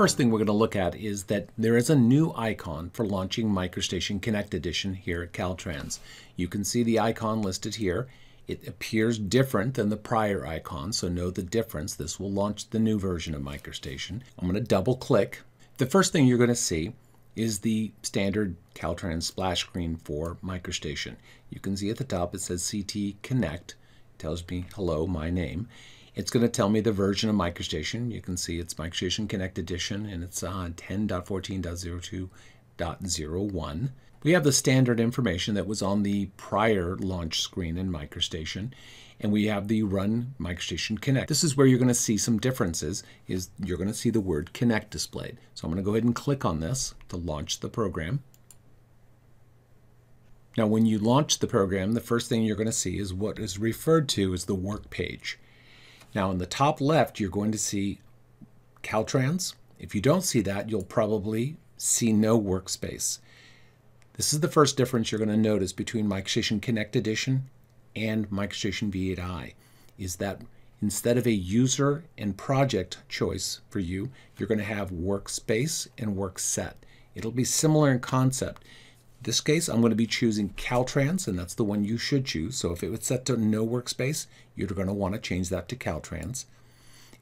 first thing we're going to look at is that there is a new icon for launching MicroStation Connect Edition here at Caltrans. You can see the icon listed here. It appears different than the prior icon, so know the difference. This will launch the new version of MicroStation. I'm going to double click. The first thing you're going to see is the standard Caltrans splash screen for MicroStation. You can see at the top it says CT Connect. It tells me, hello, my name. It's going to tell me the version of MicroStation. You can see it's MicroStation Connect Edition, and it's on 10.14.02.01. We have the standard information that was on the prior launch screen in MicroStation, and we have the Run MicroStation Connect. This is where you're going to see some differences, is you're going to see the word Connect displayed. So I'm going to go ahead and click on this to launch the program. Now when you launch the program, the first thing you're going to see is what is referred to as the work page. Now in the top left, you're going to see Caltrans. If you don't see that, you'll probably see no workspace. This is the first difference you're going to notice between MicroStation Connect Edition and MicroStation V8i, is that instead of a user and project choice for you, you're going to have workspace and work set. It'll be similar in concept this case, I'm going to be choosing Caltrans, and that's the one you should choose. So if it was set to no workspace, you're going to want to change that to Caltrans.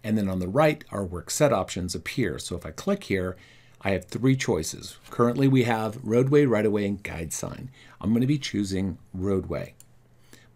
And then on the right, our work set options appear. So if I click here, I have three choices. Currently, we have roadway, right-of-way, and guide sign. I'm going to be choosing roadway.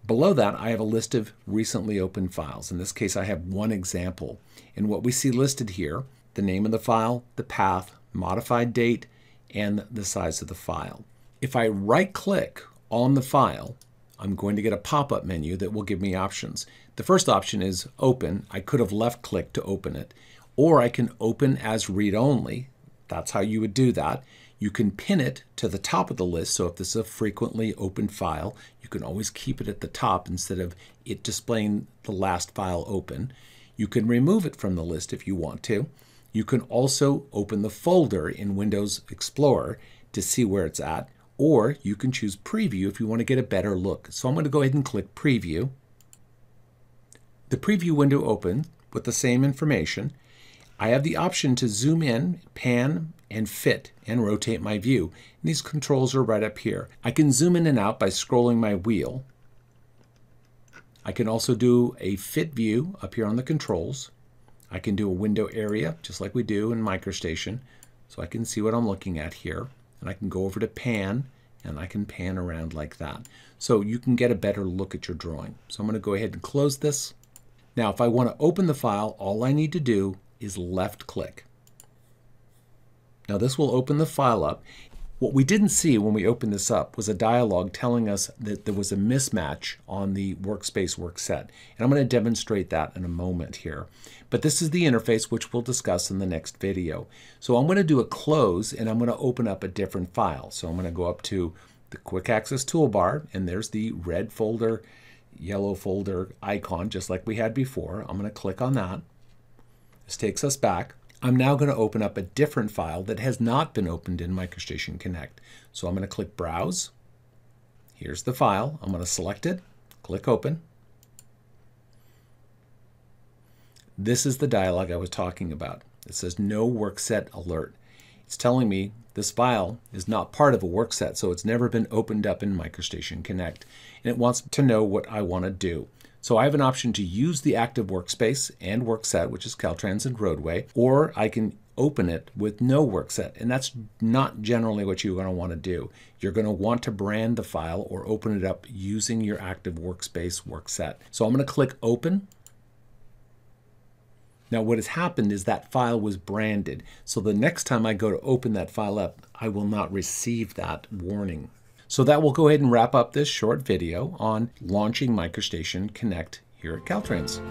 Below that, I have a list of recently opened files. In this case, I have one example. And what we see listed here, the name of the file, the path, modified date, and the size of the file. If I right click on the file, I'm going to get a pop-up menu that will give me options. The first option is open. I could have left click to open it. Or I can open as read-only. That's how you would do that. You can pin it to the top of the list. So if this is a frequently opened file, you can always keep it at the top instead of it displaying the last file open. You can remove it from the list if you want to. You can also open the folder in Windows Explorer to see where it's at, or you can choose preview if you want to get a better look. So I'm going to go ahead and click preview. The preview window opens with the same information. I have the option to zoom in, pan, and fit and rotate my view. And these controls are right up here. I can zoom in and out by scrolling my wheel. I can also do a fit view up here on the controls. I can do a window area, just like we do in MicroStation, so I can see what I'm looking at here and I can go over to pan and I can pan around like that. So you can get a better look at your drawing. So I'm going to go ahead and close this. Now if I want to open the file, all I need to do is left click. Now this will open the file up what we didn't see when we opened this up was a dialog telling us that there was a mismatch on the workspace work set. And I'm going to demonstrate that in a moment here. But this is the interface which we'll discuss in the next video. So I'm going to do a close and I'm going to open up a different file. So I'm going to go up to the quick access toolbar and there's the red folder, yellow folder icon just like we had before. I'm going to click on that. This takes us back. I'm now going to open up a different file that has not been opened in MicroStation Connect. So I'm going to click Browse. Here's the file. I'm going to select it, click Open. This is the dialog I was talking about. It says No Work Set Alert. It's telling me this file is not part of a work set, so it's never been opened up in MicroStation Connect. And it wants to know what I want to do. So I have an option to use the active workspace and workset, which is Caltrans and Roadway, or I can open it with no workset. And that's not generally what you're going to want to do. You're going to want to brand the file or open it up using your active workspace workset. So I'm going to click open. Now what has happened is that file was branded. So the next time I go to open that file up, I will not receive that warning. So that will go ahead and wrap up this short video on launching MicroStation Connect here at Caltrans.